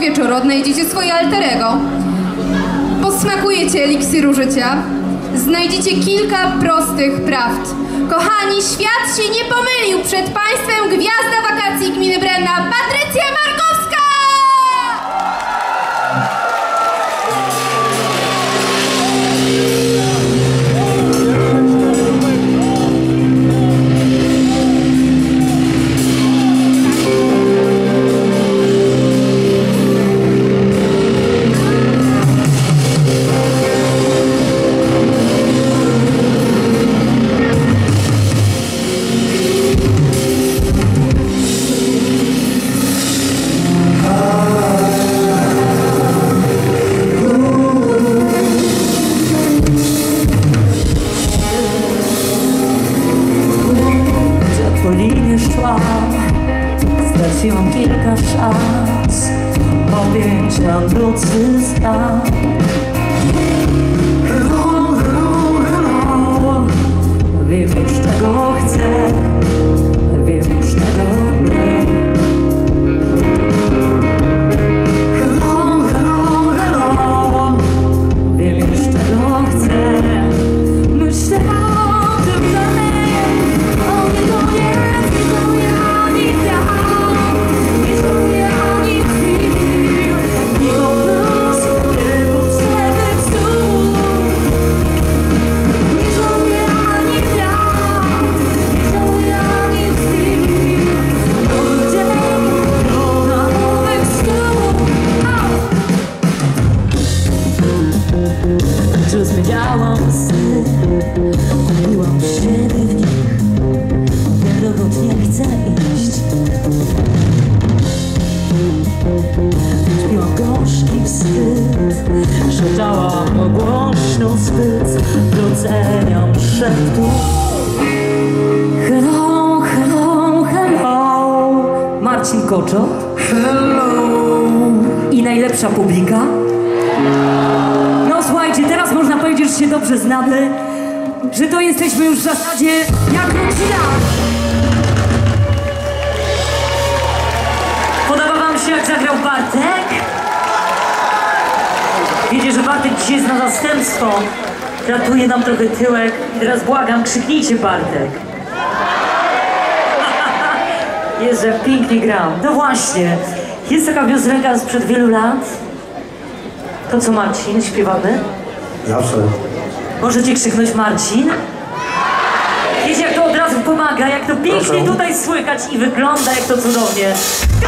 wieczoru odnajdziecie swoje alterego. Posmakujecie eliksiru życia. Znajdziecie kilka prostych prawd. Kochani, świat się nie pomylił. Przed Państwem gwiazda wakacji gminy Brenna, kilka szans Objęcia wrócy stan sny Kupiłam siebie w nich. Dokąd nie chcę iść. Czułam gorzki wstyd. Szeptałam głośno zbyt Doceniam szeptu. Hello, hello, hello. Marcin Koczot. Hello. I najlepsza publika słuchajcie, teraz można powiedzieć, że się dobrze znamy, że to jesteśmy już w zasadzie jak rodzina. Podoba wam się jak zagrał Bartek? Wiecie, że Bartek dzisiaj jest na zastępstwo. Ratuje nam trochę tyłek. Teraz błagam, krzyknijcie Bartek. Jezu, pięknie gram. No właśnie, jest taka piosenka sprzed wielu lat. To co Marcin, śpiewamy? Zawsze. Możecie krzyknąć Marcin? Wiecie jak to od razu pomaga, jak to pięknie Proszę. tutaj słychać i wygląda, jak to cudownie. Go!